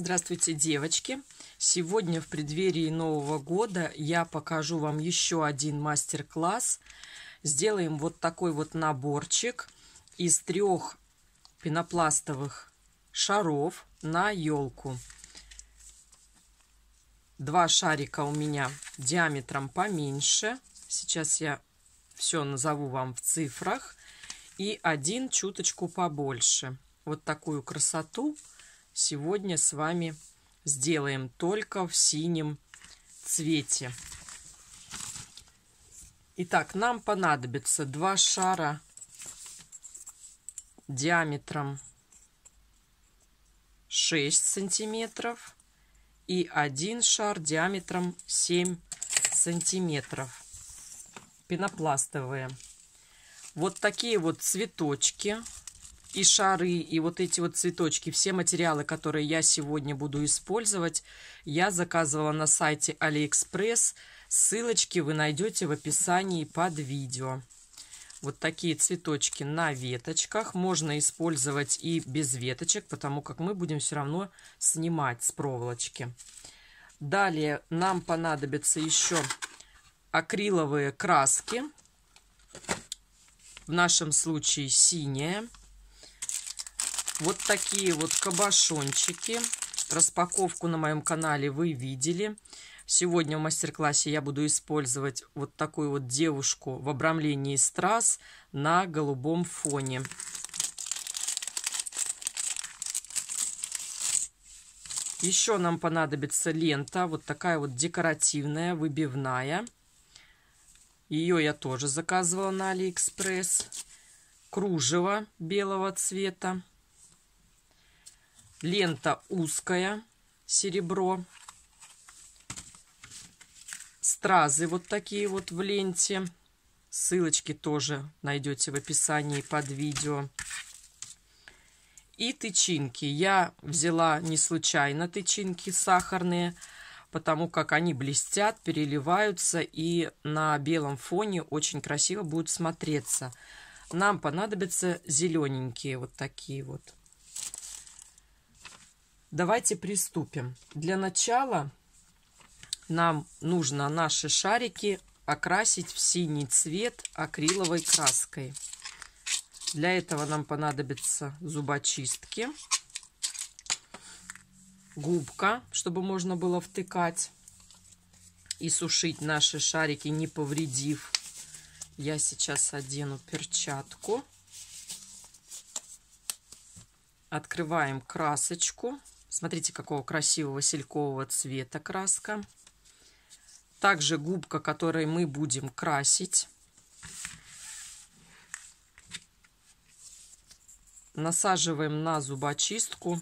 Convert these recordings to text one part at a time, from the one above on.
Здравствуйте, девочки! Сегодня в преддверии Нового года я покажу вам еще один мастер-класс. Сделаем вот такой вот наборчик из трех пенопластовых шаров на елку. Два шарика у меня диаметром поменьше. Сейчас я все назову вам в цифрах. И один чуточку побольше. Вот такую красоту сегодня с вами сделаем только в синем цвете. Итак, нам понадобится два шара диаметром 6 сантиметров и один шар диаметром 7 сантиметров. Пенопластовые. Вот такие вот цветочки и шары, и вот эти вот цветочки, все материалы, которые я сегодня буду использовать, я заказывала на сайте AliExpress. Ссылочки вы найдете в описании под видео. Вот такие цветочки на веточках. Можно использовать и без веточек, потому как мы будем все равно снимать с проволочки. Далее нам понадобятся еще акриловые краски. В нашем случае синяя. Вот такие вот кабошончики. Распаковку на моем канале вы видели. Сегодня в мастер-классе я буду использовать вот такую вот девушку в обрамлении страз на голубом фоне. Еще нам понадобится лента, вот такая вот декоративная, выбивная. Ее я тоже заказывала на Алиэкспресс. Кружево белого цвета лента узкая, серебро, стразы вот такие вот в ленте. Ссылочки тоже найдете в описании под видео. И тычинки. Я взяла не случайно тычинки сахарные, потому как они блестят, переливаются и на белом фоне очень красиво будут смотреться. Нам понадобятся зелененькие вот такие вот. Давайте приступим. Для начала нам нужно наши шарики окрасить в синий цвет акриловой краской. Для этого нам понадобятся зубочистки, губка, чтобы можно было втыкать и сушить наши шарики, не повредив. Я сейчас одену перчатку. Открываем красочку. Смотрите, какого красивого василькового цвета краска. Также губка, которой мы будем красить. Насаживаем на зубочистку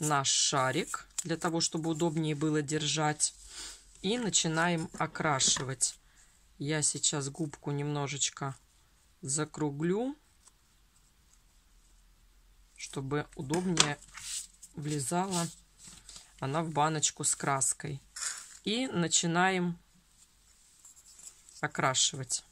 наш шарик, для того, чтобы удобнее было держать. И начинаем окрашивать. Я сейчас губку немножечко закруглю, чтобы удобнее влезала она в баночку с краской. И начинаем окрашивать.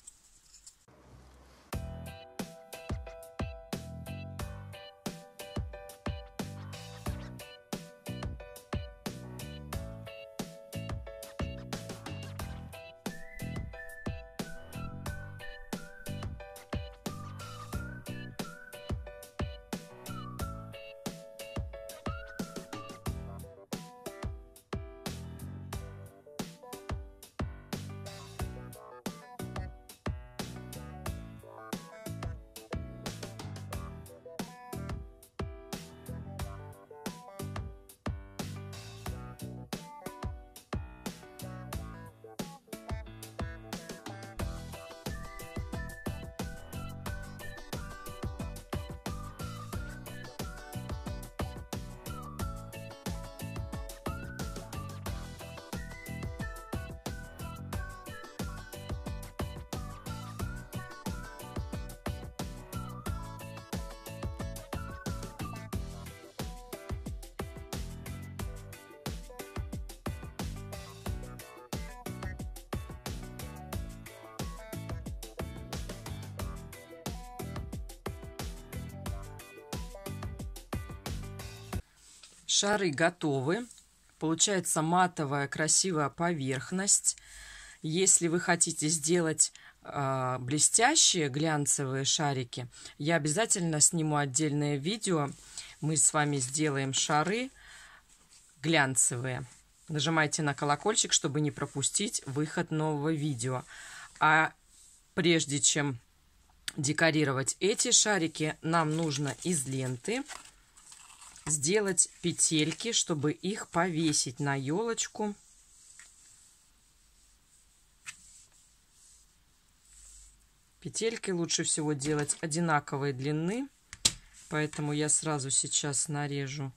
Шары готовы. Получается матовая красивая поверхность. Если вы хотите сделать э, блестящие глянцевые шарики, я обязательно сниму отдельное видео. Мы с вами сделаем шары глянцевые. Нажимайте на колокольчик, чтобы не пропустить выход нового видео. А прежде чем декорировать эти шарики, нам нужно из ленты сделать петельки, чтобы их повесить на елочку. Петельки лучше всего делать одинаковой длины, поэтому я сразу сейчас нарежу,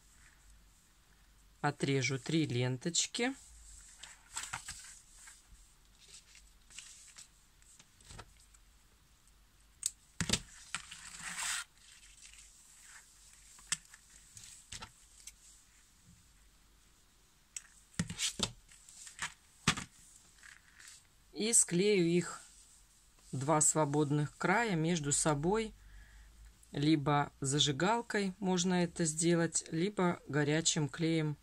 отрежу три ленточки. И склею их два свободных края между собой. Либо зажигалкой можно это сделать либо горячим клеем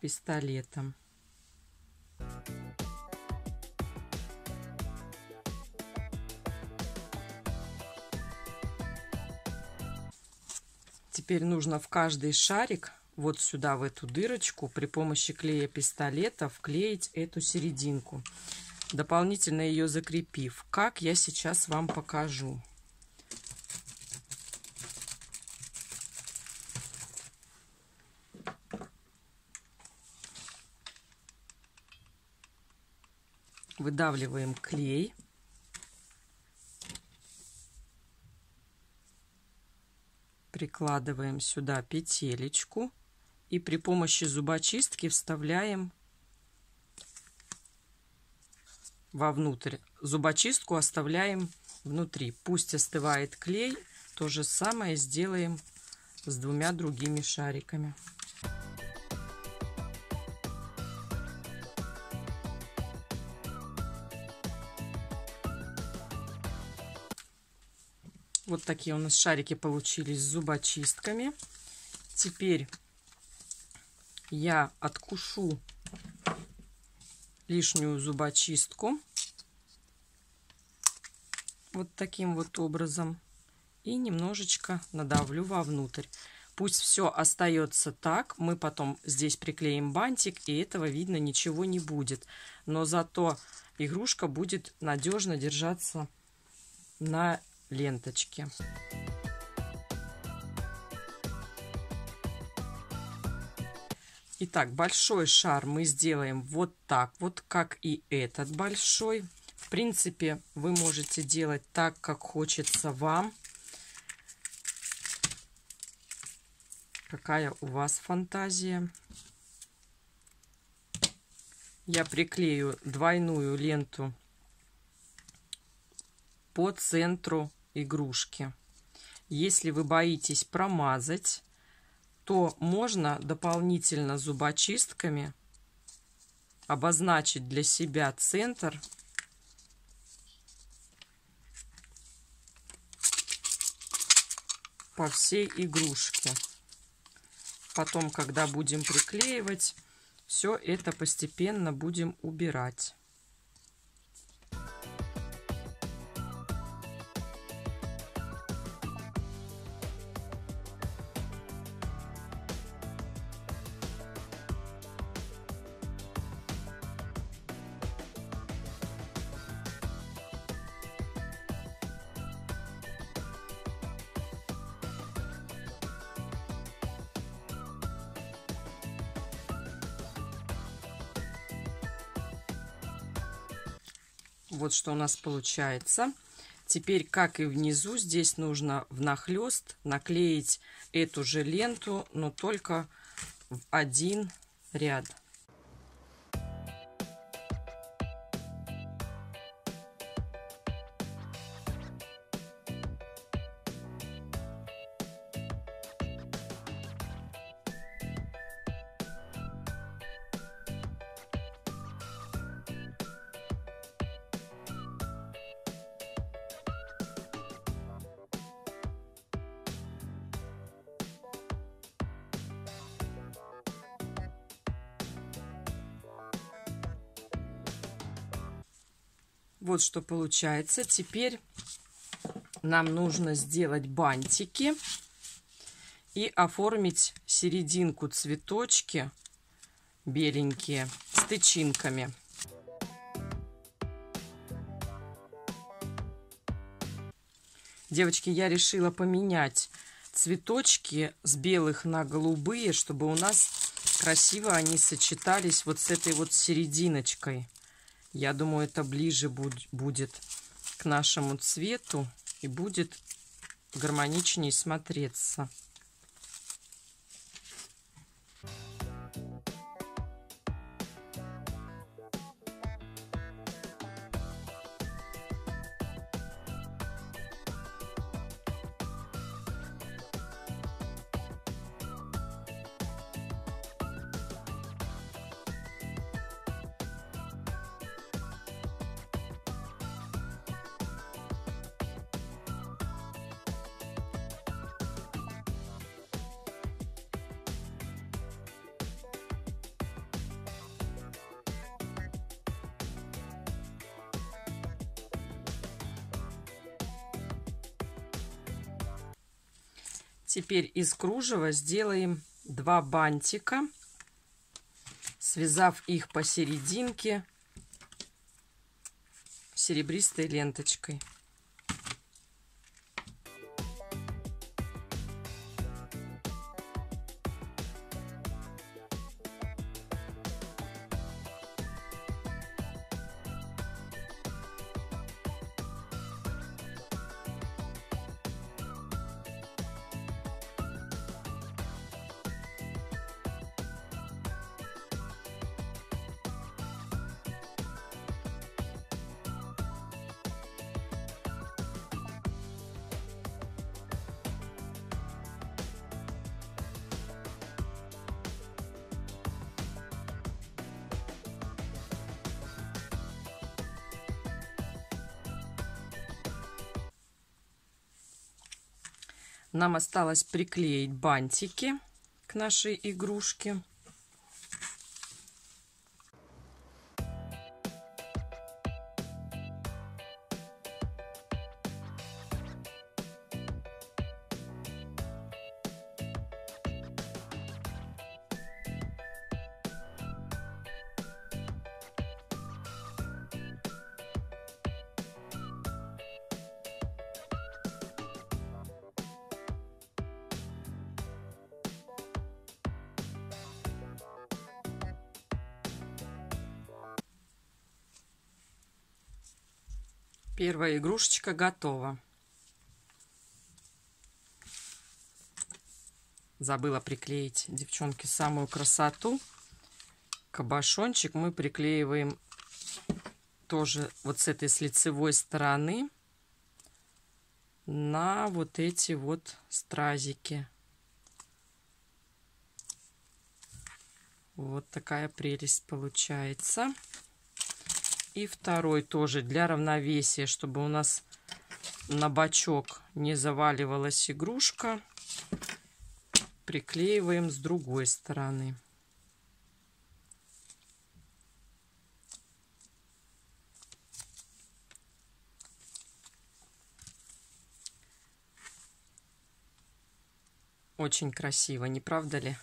пистолетом. Теперь нужно в каждый шарик вот сюда в эту дырочку при помощи клея пистолета вклеить эту серединку дополнительно ее закрепив, как я сейчас вам покажу. Выдавливаем клей. Прикладываем сюда петелечку и при помощи зубочистки вставляем вовнутрь. Зубочистку оставляем внутри. Пусть остывает клей. То же самое сделаем с двумя другими шариками. Вот такие у нас шарики получились с зубочистками. Теперь я откушу лишнюю зубочистку вот таким вот образом и немножечко надавлю вовнутрь. Пусть все остается так, мы потом здесь приклеим бантик, и этого видно ничего не будет. Но зато игрушка будет надежно держаться на ленточке. Итак, большой шар мы сделаем вот так вот, как и этот большой. В принципе, вы можете делать так, как хочется вам. Какая у вас фантазия. Я приклею двойную ленту по центру игрушки. Если вы боитесь промазать, то можно дополнительно зубочистками обозначить для себя центр по всей игрушке. Потом, когда будем приклеивать, все это постепенно будем убирать. Вот что у нас получается. Теперь, как и внизу, здесь нужно внахлёст наклеить эту же ленту, но только в один ряд. Вот что получается. Теперь нам нужно сделать бантики и оформить серединку цветочки беленькие с тычинками. Девочки, я решила поменять цветочки с белых на голубые, чтобы у нас красиво они сочетались вот с этой вот серединочкой. Я думаю, это ближе будет к нашему цвету и будет гармоничнее смотреться. Теперь из кружева сделаем два бантика, связав их посерединке серебристой ленточкой. Нам осталось приклеить бантики к нашей игрушке. Первая игрушечка готова. Забыла приклеить, девчонки, самую красоту. Кабошончик мы приклеиваем тоже вот с этой с лицевой стороны на вот эти вот стразики. Вот такая прелесть получается. И второй тоже для равновесия, чтобы у нас на бачок не заваливалась игрушка. Приклеиваем с другой стороны. Очень красиво, не правда ли?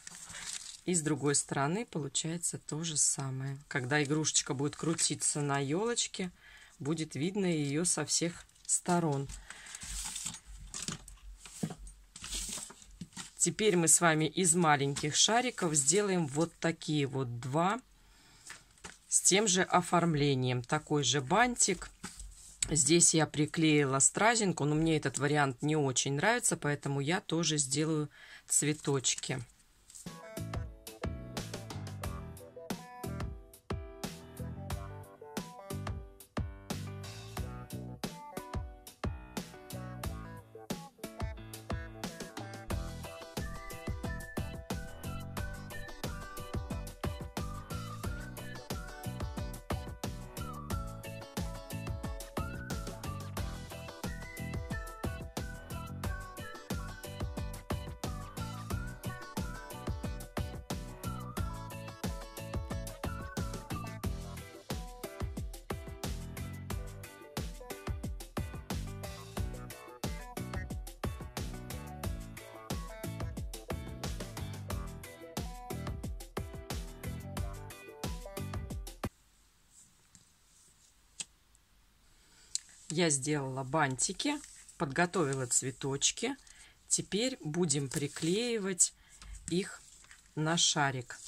И с другой стороны получается то же самое. Когда игрушечка будет крутиться на елочке, будет видно ее со всех сторон. Теперь мы с вами из маленьких шариков сделаем вот такие вот два с тем же оформлением. Такой же бантик. Здесь я приклеила стразинку, но мне этот вариант не очень нравится, поэтому я тоже сделаю цветочки. Я сделала бантики, подготовила цветочки. Теперь будем приклеивать их на шарик.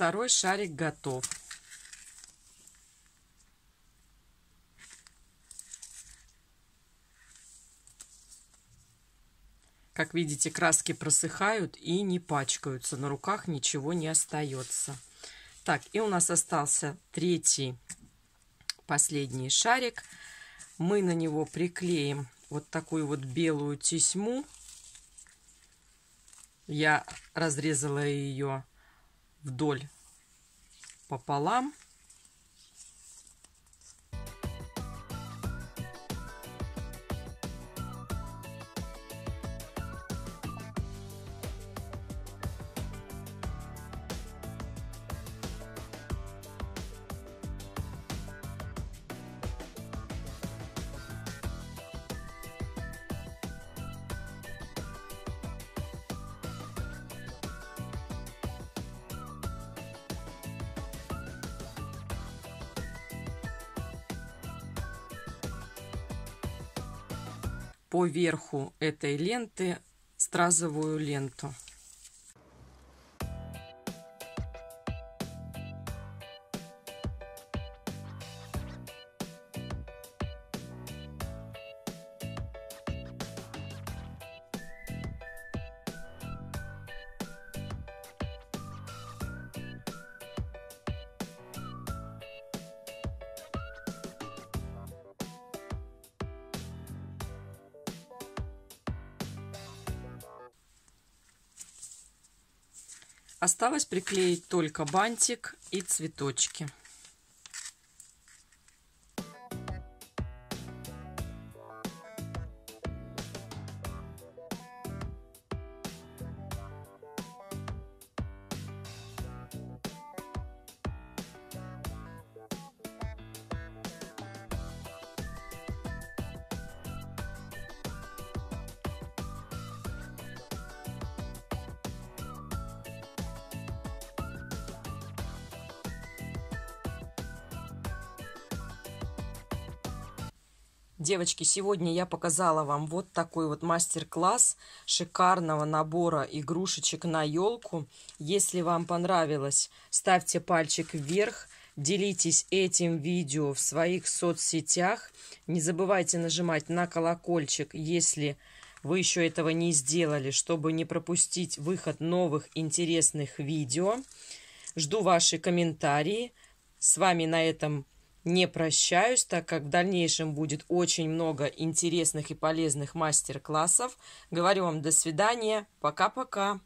Второй шарик готов. Как видите, краски просыхают и не пачкаются. На руках ничего не остается. Так, и у нас остался третий, последний шарик. Мы на него приклеим вот такую вот белую тесьму. Я разрезала ее вдоль пополам. По верху этой ленты стразовую ленту. Осталось приклеить только бантик и цветочки. Девочки, сегодня я показала вам вот такой вот мастер-класс шикарного набора игрушечек на елку. Если вам понравилось, ставьте пальчик вверх, делитесь этим видео в своих соцсетях. Не забывайте нажимать на колокольчик, если вы еще этого не сделали, чтобы не пропустить выход новых интересных видео. Жду ваши комментарии. С вами на этом не прощаюсь, так как в дальнейшем будет очень много интересных и полезных мастер-классов. Говорю вам до свидания. Пока-пока.